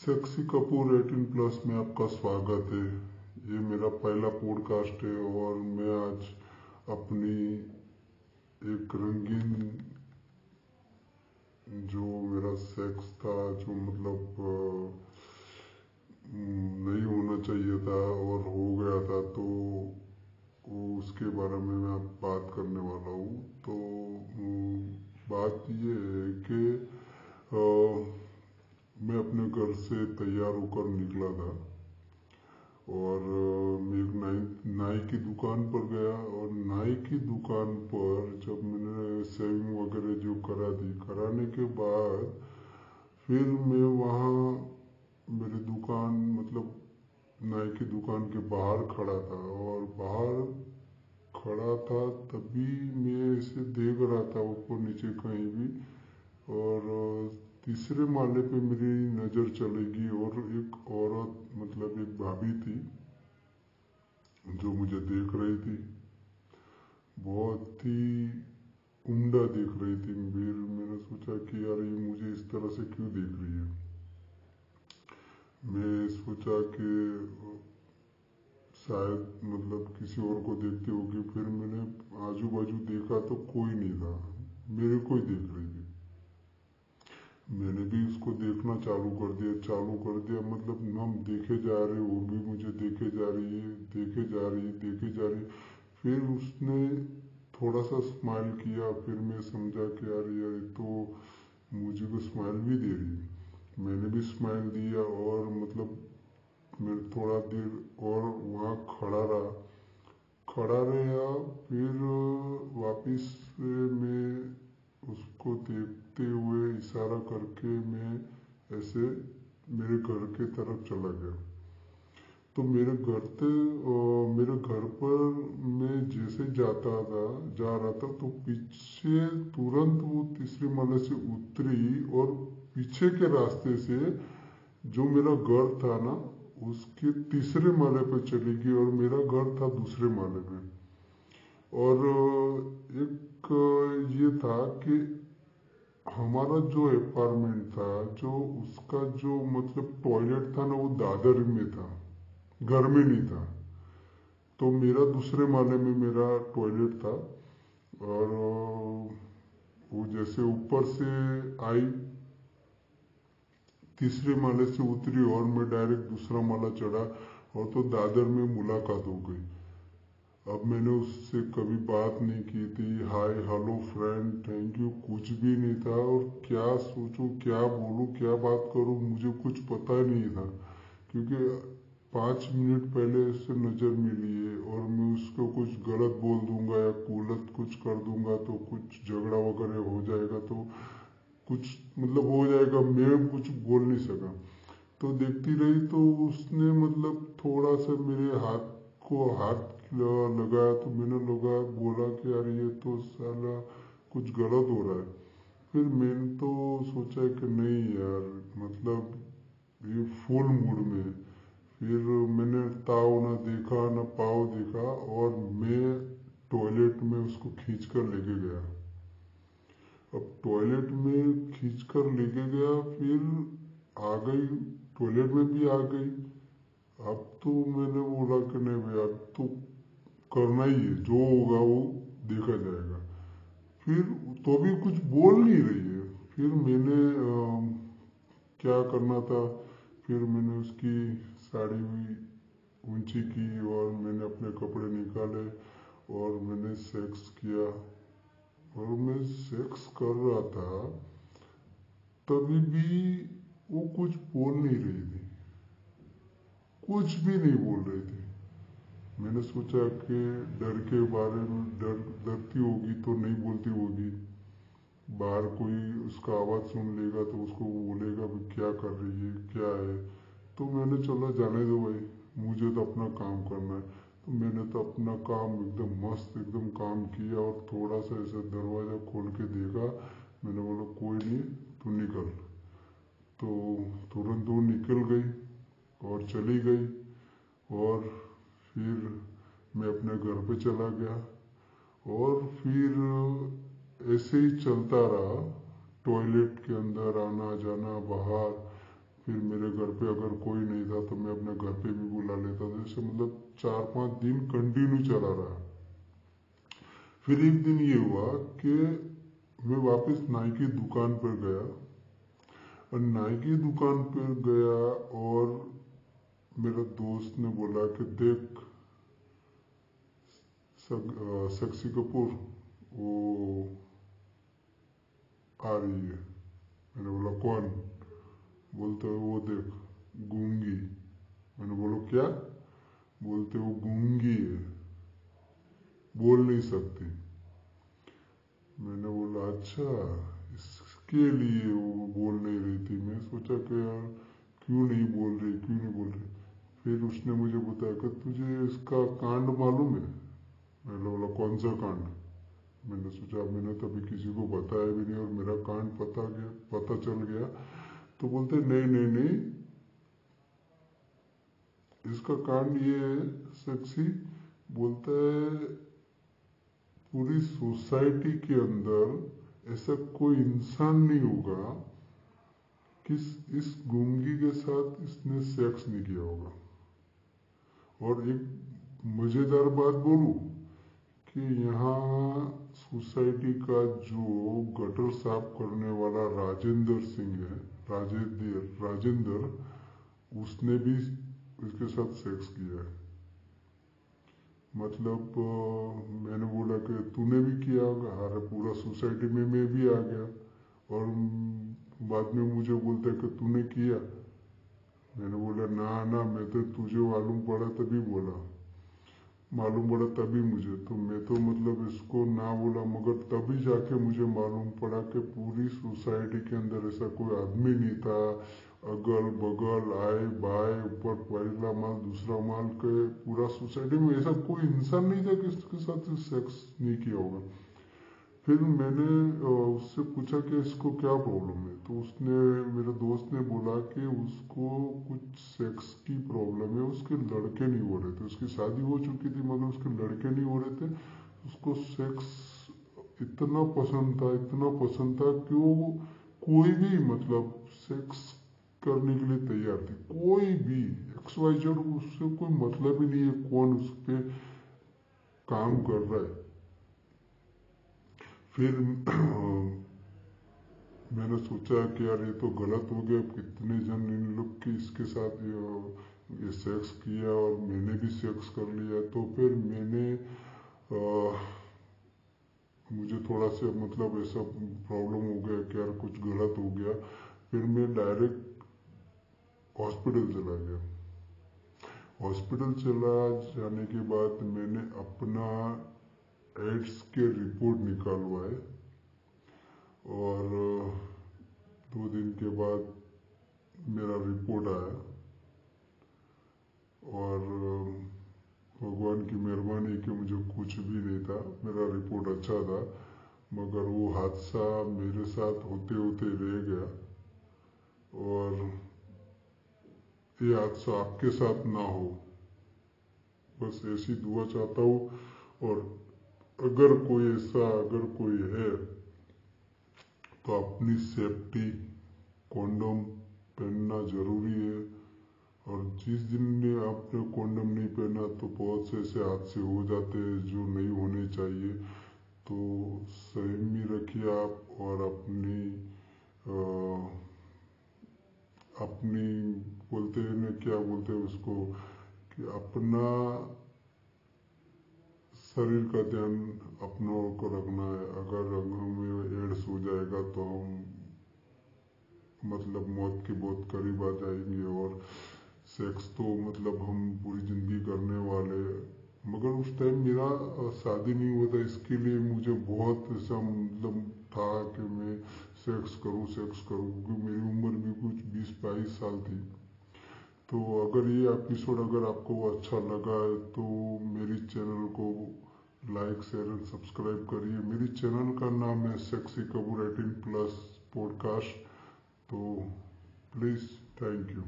Sexy Kapoor 18 plus में आपका स्वागत है। ये मेरा पहला पॉडकास्ट है और मैं आज अपनी एक रंगीन जो मेरा सेक्स था, जो मतलब नहीं होना चाहिए था और हो गया था तो उसके बारे में मैं आप बात करने वाला हूँ। तो बात ये है कि मैं अपने घर से तैयार होकर निकला था और मैं एक नाई नाई की दुकान पर गया और नाई की दुकान पर जब मैंने सेविंग वगैरह जो करा दी, कराने के बाद फिर मैं वहाँ मेरी दुकान मतलब नाई की दुकान के बाहर खड़ा था और बाहर खड़ा था तभी मैं इसे देख रहा था ऊपर नीचे कहीं भी और तीसरे माले पे मेरी नज़र चलेगी और एक औरत मतलब एक भाभी थी, जो मुझे देख रही थी। बहुत ही उमदा देख रही थी। फिर मैंने सोचा कि यार ये मुझे इस तरह से क्यों देख रही है? मैं सोचा कि शायद मतलब किसी और को देखती होगी। फिर मैंने आजू बाजू देखा तो कोई नहीं था। मेरे को ही देख रही थी। मैंने भी उसको देखना चालू कर दिया, चालू कर दिया। मतलब हम देखे जा रहे वो भी मुझे देखे जा रही है, देखे जा रही है, देखे जा रही फिर उसने थोड़ा सा स्माइल किया, फिर मैं समझा कि यार यार तो मुझे को स्माइल भी दे रही है। मैंने भी स्माइल दिया और मतलब मैं थोड़ा देर और वहाँ खड़ा रहा। खड़ा रहा, फिर वापस मैं उसको देखते हुए इशारा करके मैं ऐसे मेरे घर के तरफ़ चला गया। तो मेरे घर से मेरे घर पर मैं जैसे जाता था, जा रहा था तो पीछे तुरंत वो तीसरे माले से उतरी और पीछे के रास्ते से जो मेरा घर था ना, उसके तीसरे माले पर चली गई और मेरा घर था दूसरे माले पे। और एक ये था कि हमारा जो अपार्टमेंट था, जो उसका जो मतलब टॉयलेट था ना, वो दादर में था, घर में नहीं था। तो मेरा दूसरे माले में मेरा टॉयलेट था और वो जैसे ऊपर से आई, तीसरे माले से उतरी और मैं डायरेक्ट दूसरा माला चढ़ा और तो दादर में मुलाकात हो गई। अब मैंने उससे कभी बात नहीं की थी। Hi hello friend thank you कुछ भी नहीं था और क्या सोचूं, क्या बोलूँ, क्या बात करूँ, मुझे कुछ पता नहीं था। क्योंकि पाँच मिनट पहले उससे नज़र मिली है और मैं उसको कुछ गलत बोल दूँगा या गलत कुछ कर दूँगा तो कुछ झगड़ा वगैरह हो जाएगा तो कुछ मतलब हो जाएगा। मैं कुछ बोल नहीं सका। तो देखती रही तो उसने मतलब थोड़ा सा मेरे हाथ को हाथ लगाया तो मैंने लगा, बोला कि यार ये तो साला कुछ गलत हो रहा है। फिर मैंने तो सोचा कि नहीं यार मतलब ये फुल मूड में फिर मैंने ताव ना देखा, ना पाव देखा और मैं टॉयलेट में उसको खींच कर लेके गया। अब टॉयलेट में खींच कर लेके गया, फिर आ गई टॉयलेट में भी आ गई। अब तो मैंने बोला कि नहीं अब तो करना ही है जो होगा वो देखा जाएगा। फिर तो भी कुछ बोल नहीं रही है। फिर मैंने आ, क्या करना था? फिर मैंने उसकी साड़ी भी ऊँची की और मैंने अपने कपड़े निकाले और मैंने सेक्स किया। और मैं सेक्स कर रहा था तभी भी वो कुछ बोल नहीं रही थी। कुछ भी नहीं बोल रही थी। मैंने सोचा कि डर के बारे में डर, डरती होगी तो नहीं बोलती होगी। बाहर कोई उसका आवाज़ सुन लेगा तो उसको बोलेगा भी क्या कर रही है, क्या है? तो मैंने चलो, जाने दो भाई, मुझे तो अपना काम करना है। तो मैंने तो अपना काम एकदम मस्त, एकदम काम किया और थोड़ा सा ऐसा दरवाज़ा खोल के देखा। मैंने बोला, कोई नहीं, तू निकल। तो तुरंत वो निकल गई और चली गई और फिर मैं अपने घर पे चला गया और फिर ऐसे ही चलता रहा टॉयलेट के अंदर आना जाना, बाहर। फिर मेरे घर पे अगर कोई नहीं था तो मैं अपने घर पे भी बुला लेता था। जैसे मतलब चार पाँच दिन कंटिन्यू चला रहा। फिर एक दिन ये हुआ कि मैं वापस नाई की दुकान पर गया। और नाई की दुकान पर गया और मेरा दोस्त ने बोला कि देख सक्सी कपूर, वो आ रही है। मैंने बोला, कौन? बोलते वो देख, गूँगी। मैंने बोलो, क्या? बोलते, वो गूँगी है। बोल नहीं सकती। मैंने बोला अच्छा इसके लिए वो बोल नहीं रही थी। मैं सोचा कि, यार, क्यों नहीं बोल रही, क्यों नहीं बोल रही? फिर उसने मुझे बताया कि, तुझे इसका कांड मालूम है? मैंने बोला कौन सा कांड? मैंने सोचा, मैंने तभी किसी को बताया भी नहीं और मेरा कांड पता गया, पता चल गया। तो बोलते, नहीं नहीं नहीं। इसका कांड ये है, सेक्सी बोलता है, पूरी सोसाइटी के अंदर ऐसा कोई इंसान नहीं होगा कि इस गुंगी के साथ इसने सेक्स नहीं किया होगा। और एक मज़ेदार बात बोलूँ कि यहाँ सोसाइटी का जो गटर साफ़ करने वाला राजेंद्र सिंह है, राजेंद्र राजेंद्र, उसने भी इसके साथ सेक्स किया है। मतलब मैंने बोला कि तूने भी किया होगा, अरे पूरा सोसाइटी में मैं भी आ गया। और बाद में मुझे बोलता कि तूने किया। मैंने बोला, ना ना, मैं तो तुझे मालूम पड़ा तभी बोला। मालूम पड़ा तभी मुझे तो मैं तो मतलब इसको ना बोला, मगर तभी जाके मुझे मालूम पड़ा कि पूरी सोसाइटी के अंदर ऐसा कोई आदमी नहीं था। अगल बगल आए बाय ऊपर पहला माल, दूसरा माल, के पूरा सोसाइटी में ऐसा कोई इंसान नहीं था कि इसके साथ सेक्स नहीं किया होगा। फिर मैंने उससे पूछा कि इसको क्या प्रॉब्लम है? तो उसने, मेरे दोस्त ने बोला कि उसको कुछ सेक्स की प्रॉब्लम है। उसके लड़के नहीं हो रहे थे। उसकी शादी हो चुकी थी, मगर उसके लड़के नहीं हो रहे थे। उसको सेक्स इतना पसंद था, इतना पसंद था कि वो कोई भी मतलब सेक्स करने के लिए तैयार थी। कोई भी एक्स वाई जेड उससे कोई मतलब ही नहीं है कौन उस पर काम कर रहा है। फिर मैंने सोचा कि यार ये तो गलत हो गया। कितने जन इन लोग की इसके साथ ये सेक्स किया और मैंने भी सेक्स कर लिया। तो फिर मैंने आ, मुझे थोड़ा सा मतलब ऐसा प्रॉब्लम हो गया कि यार कुछ गलत हो गया। फिर मैं डायरेक्ट हॉस्पिटल चला गया। हॉस्पिटल चला जाने के बाद मैंने अपना एड्स के रिपोर्ट निकालवाए और दो दिन के बाद मेरा रिपोर्ट आया और भगवान की मेहरबानी कि मुझे कुछ भी नहीं था, मेरा रिपोर्ट अच्छा था, मगर वो हादसा मेरे साथ होते होते रह गया और ये हादसा आपके साथ ना हो। बस ऐसी दुआ चाहता हूँ और अगर कोई ऐसा अगर कोई है तो अपनी सेफ्टी कॉन्डम पहनना ज़रूरी है। और जिस दिन ने आपने कॉन्डम नहीं पहना तो बहुत से ऐसे हादसे हो जाते हैं जो नहीं होने चाहिए। तो संयमी रखिए आप और अपनी आ, अपनी बोलते हैं ना क्या बोलते हैं उसको कि अपना शरीर का ध्यान अपनों को रखना है। अगर हमें एड्स हो जाएगा तो हम मतलब मौत के बहुत करीब आ जाएँगे और सेक्स तो मतलब हम पूरी ज़िंदगी करने वाले मगर उस टाइम मेरा शादी नहीं हुआ था, इसके लिए मुझे बहुत ऐसा मतलब था कि मैं सेक्स करूँ सेक्स करूँ, क्योंकि मेरी उम्र भी कुछ बीस बाईस साल थी। तो अगर ये एपिसोड अगर आपको अच्छा लगा है तो मेरी चैनल को लाइक शेयर एंड सब्सक्राइब करिए। मेरी चैनल का नाम है सेक्सी कबूर एटीन प्लस पॉडकास्ट तो प्लीज़ थैंक यू